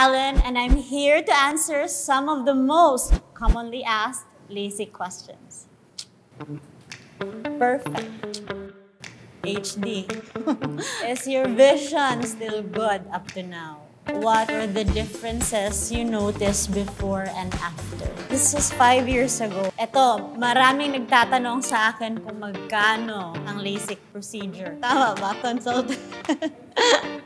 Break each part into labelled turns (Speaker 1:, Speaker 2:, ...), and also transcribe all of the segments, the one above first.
Speaker 1: Ellen, and I'm here to answer some of the most commonly asked LASIK questions. Perfect. HD. Is your vision still good up to now? What were the differences you noticed before and after? This was five years ago. Ito, maraming nagtatanong sa akin kung magkano ang LASIK procedure. Tama ba? Consult.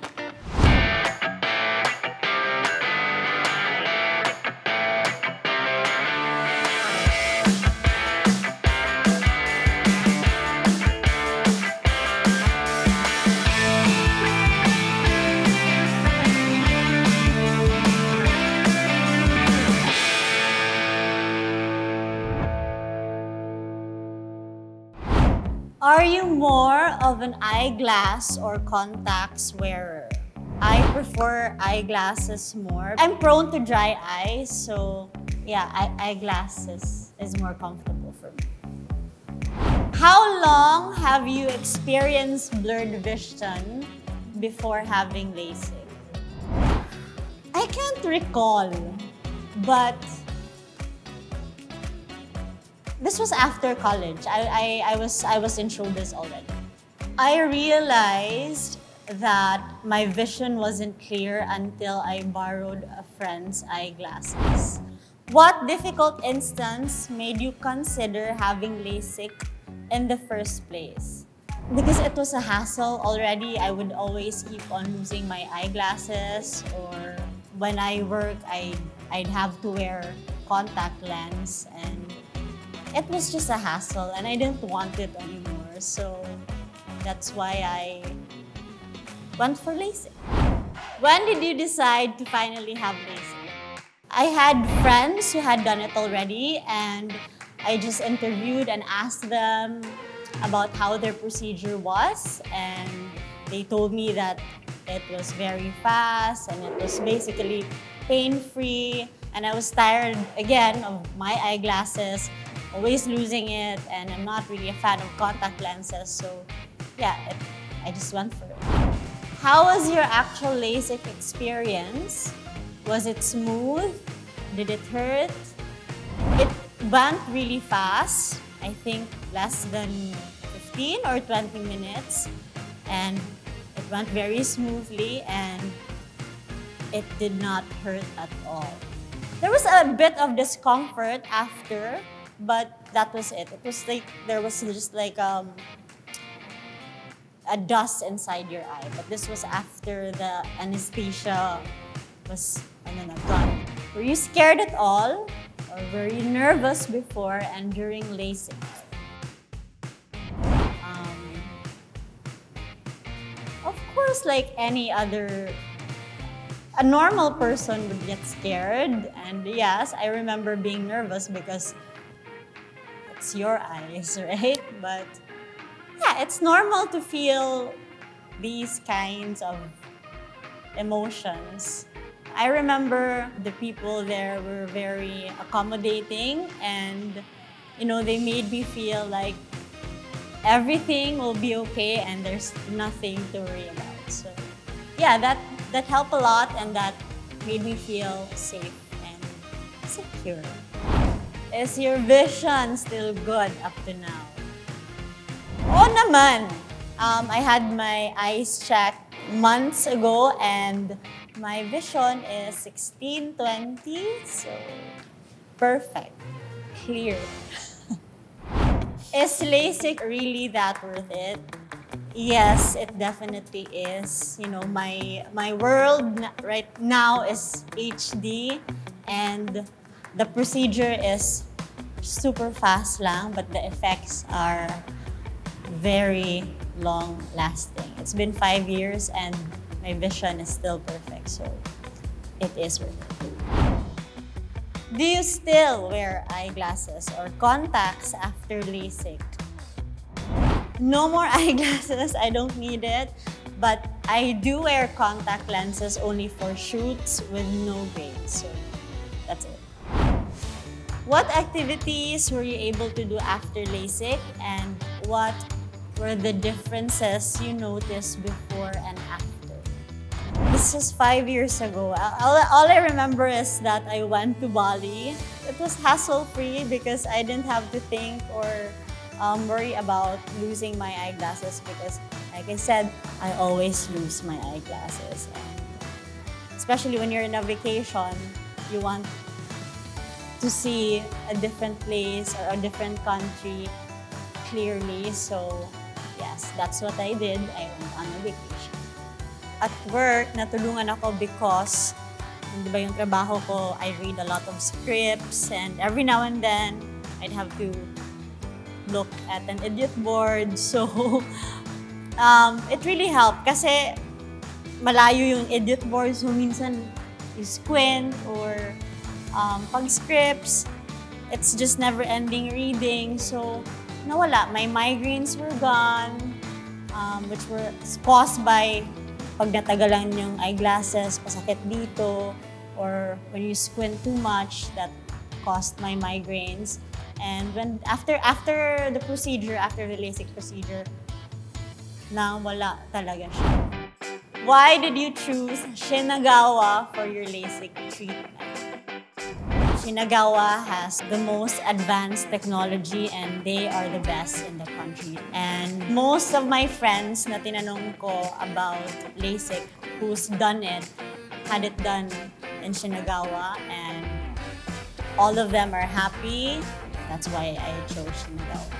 Speaker 1: more of an eyeglass or contacts wearer? I prefer eyeglasses more. I'm prone to dry eyes, so yeah, eyeglasses is more comfortable for me. How long have you experienced blurred vision before having LASIK? I can't recall, but this was after college. I, I, I, was, I was in showbiz already. I realized that my vision wasn't clear until I borrowed a friend's eyeglasses. What difficult instance made you consider having LASIK in the first place? Because it was a hassle already, I would always keep on losing my eyeglasses or when I work, I, I'd have to wear contact lens and it was just a hassle and I didn't want it anymore. So that's why I went for LASIK. When did you decide to finally have LASIK? I had friends who had done it already and I just interviewed and asked them about how their procedure was and they told me that it was very fast and it was basically pain-free and I was tired again of my eyeglasses always losing it, and I'm not really a fan of contact lenses, so yeah, I just went for it. How was your actual LASIK experience? Was it smooth? Did it hurt? It went really fast, I think less than 15 or 20 minutes, and it went very smoothly and it did not hurt at all. There was a bit of discomfort after but that was it. It was like there was just like um, a dust inside your eye. But this was after the anesthesia was gone. Were you scared at all? Or were you nervous before and during LASIK? Um, of course, like any other a normal person would get scared. And yes, I remember being nervous because it's your eyes, right? But yeah, it's normal to feel these kinds of emotions. I remember the people there were very accommodating and you know, they made me feel like everything will be okay and there's nothing to worry about. So yeah, that, that helped a lot and that made me feel safe and secure. Is your vision still good up to now? Naman. Um, I had my eyes checked months ago and my vision is 1620, so perfect, clear. is LASIK really that worth it? Yes, it definitely is. You know, my my world right now is HD and the procedure is super fast lang, but the effects are very long lasting. It's been five years and my vision is still perfect, so it is worth it. Do you still wear eyeglasses or contacts after LASIK? No more eyeglasses, I don't need it. But I do wear contact lenses only for shoots with no grades. So that's it. What activities were you able to do after LASIK and what were the differences you noticed before and after? This was five years ago. All, all I remember is that I went to Bali. It was hassle-free because I didn't have to think or um, worry about losing my eyeglasses because, like I said, I always lose my eyeglasses. And especially when you're in a vacation, you want to see a different place or a different country clearly. So yes, that's what I did. I went on a vacation. At work, natulungan ako because di ba yung trabaho ko, I read a lot of scripts and every now and then, I'd have to look at an edit board. So, um, it really helped kasi malayo yung edit board. So, minsan you squint or um, pag scripts, it's just never-ending reading. So, nawala. My migraines were gone, um, which were caused by pag natagalan yung eyeglasses, pasakit dito, or when you squint too much, that caused my migraines. And when after after the procedure, after the LASIK procedure, na wala talaga siya. Why did you choose Shinagawa for your LASIK treatment? Shinagawa has the most advanced technology and they are the best in the country. And most of my friends na tinanong ko about LASIK who's done it, had it done in Shinagawa and all of them are happy. That's why I chose Shinagawa.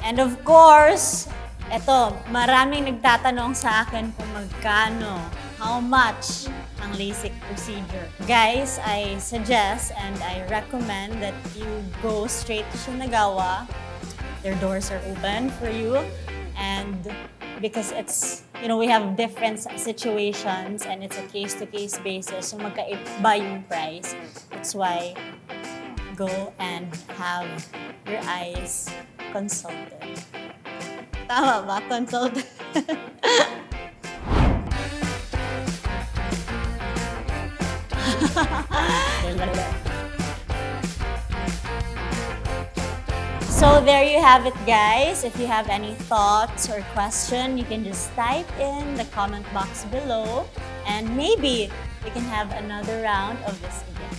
Speaker 1: And of course, eto, maraming nagtatanong sa akin kung magkano, how much ang LASIK procedure. Guys, I suggest and I recommend that you go straight to Shinagawa. Their doors are open for you and because it's, you know, we have different situations and it's a case-to-case -case basis, so magkaiba yung price. That's why go and have your eyes consulted. Tama ba? Consulted. So there you have it guys. If you have any thoughts or question, you can just type in the comment box below and maybe we can have another round of this again.